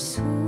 Sweet.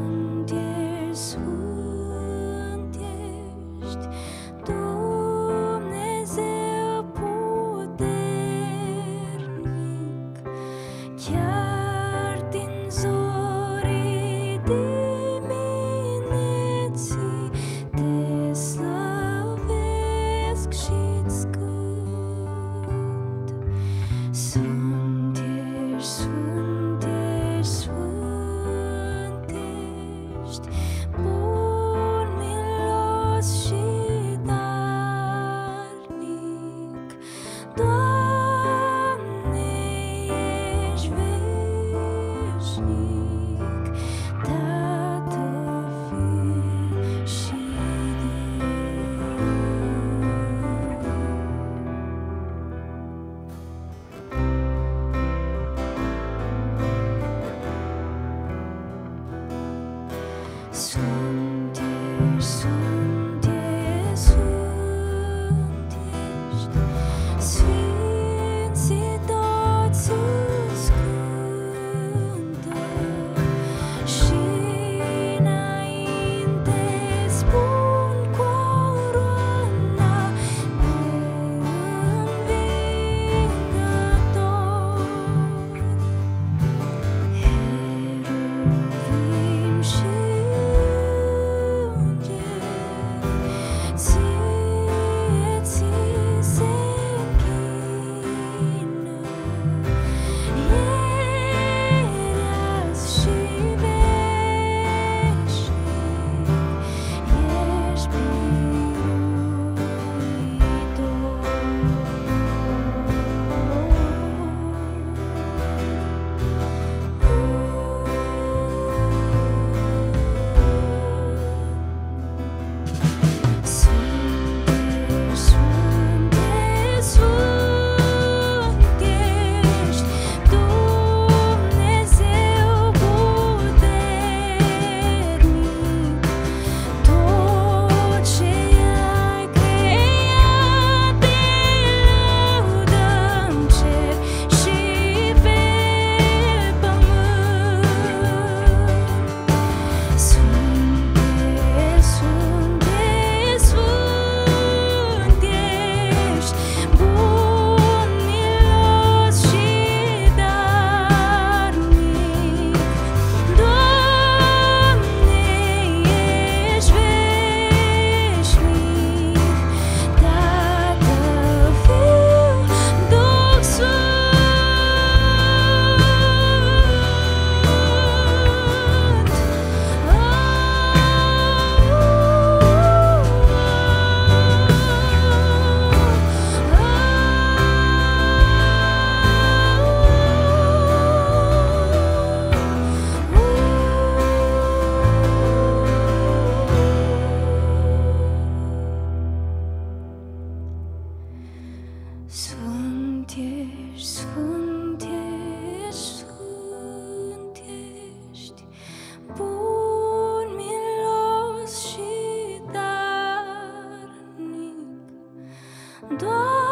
多。